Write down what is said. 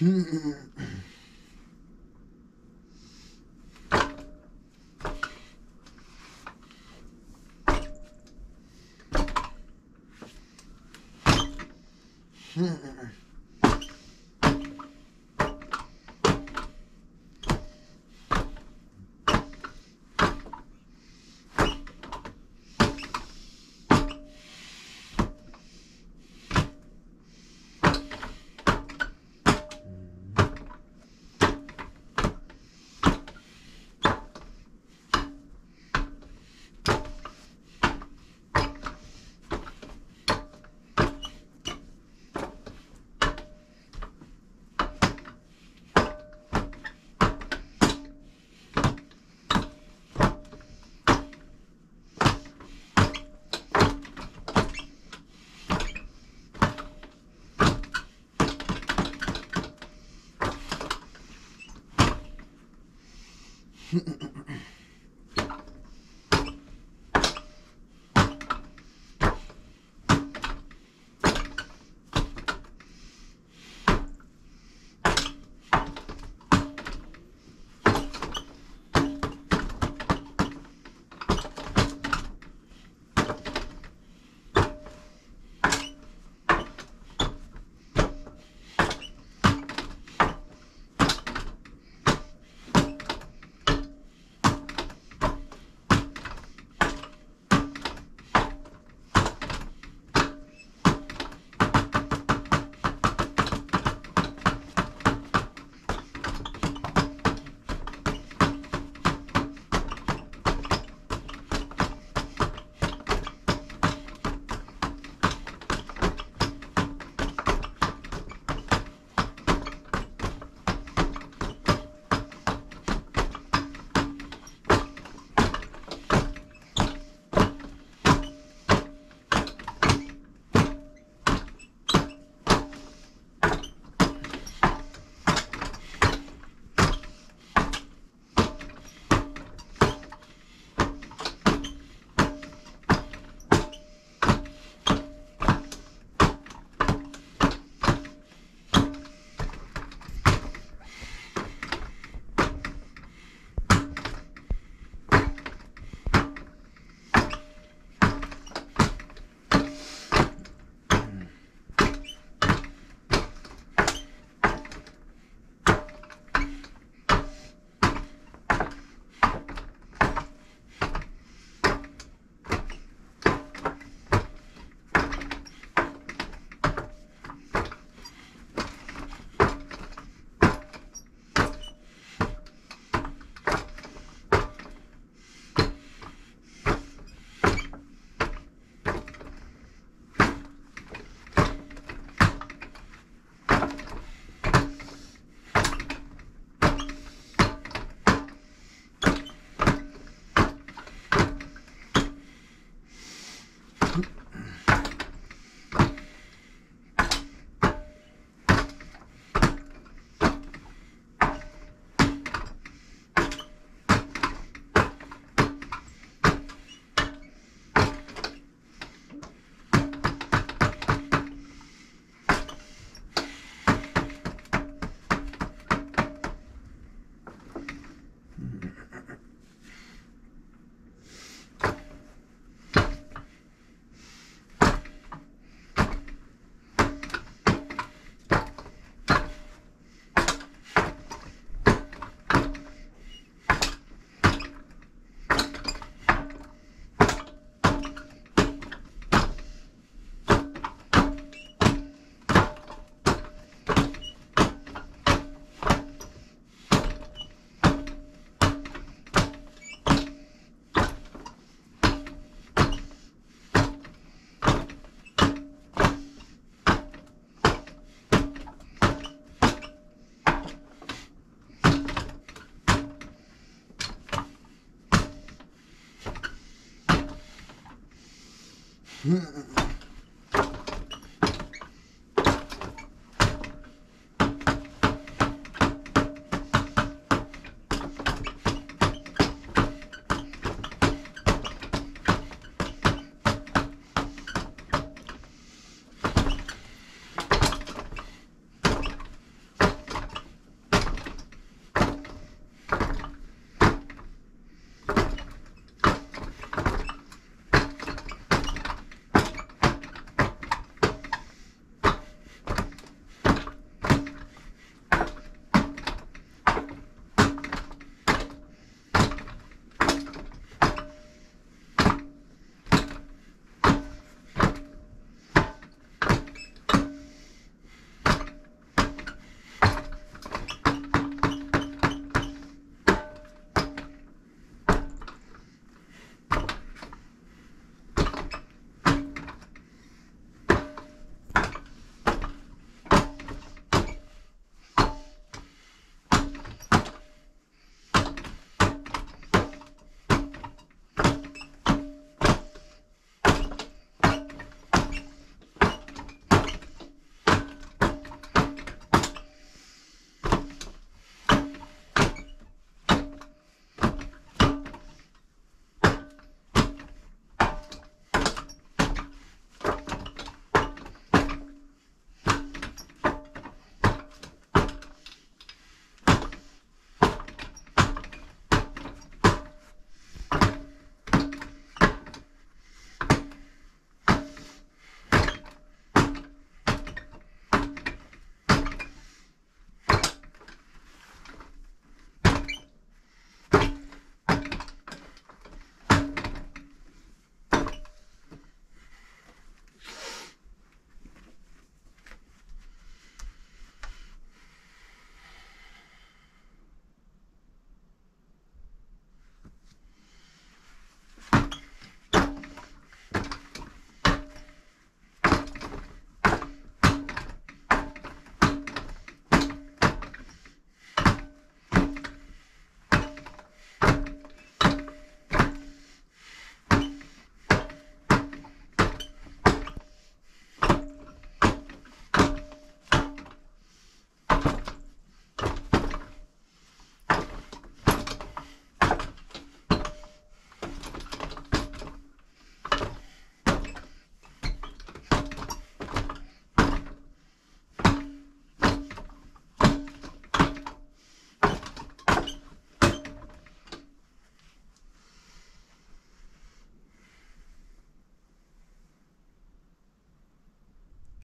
Mm-mm. Mm-hmm. Mm-mm.